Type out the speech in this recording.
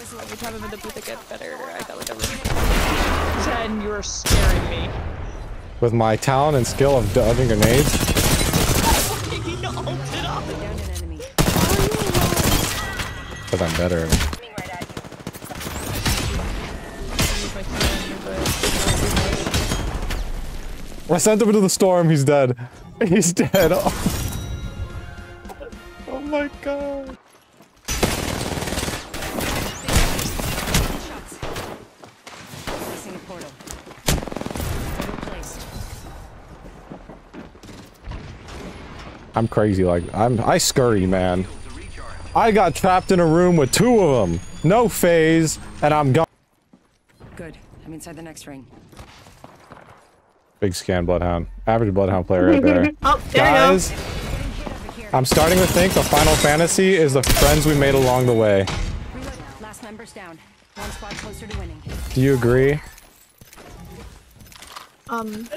Every time I'm in the booth, I get better. I got like a really... Jen, you're scaring me. With my talent and skill of dodging grenades. he ulted off. Down an enemy. Because I'm better. I sent him into the storm. He's dead. He's dead. Oh, oh my god. I'm crazy. Like I'm. I scurry, man. I got trapped in a room with two of them. No phase, and I'm gone. Good. I'm inside the next ring. Big scan bloodhound. Average bloodhound player right there. Oh, there Guys, you go. Over here. I'm starting to think the Final Fantasy is the friends we made along the way. Last member's down. One squad closer to winning. Do you agree? Um,